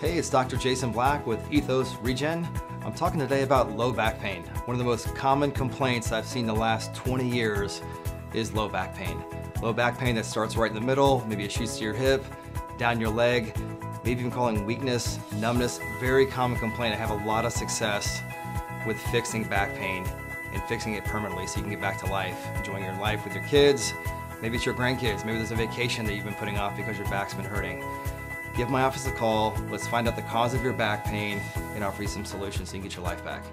Hey, it's Dr. Jason Black with Ethos Regen. I'm talking today about low back pain. One of the most common complaints I've seen the last 20 years is low back pain. Low back pain that starts right in the middle, maybe it shoots to your hip, down your leg, maybe even calling weakness, numbness. Very common complaint. I have a lot of success with fixing back pain and fixing it permanently so you can get back to life, enjoying your life with your kids. Maybe it's your grandkids. Maybe there's a vacation that you've been putting off because your back's been hurting. Give my office a call. Let's find out the cause of your back pain and offer you some solutions so you can get your life back.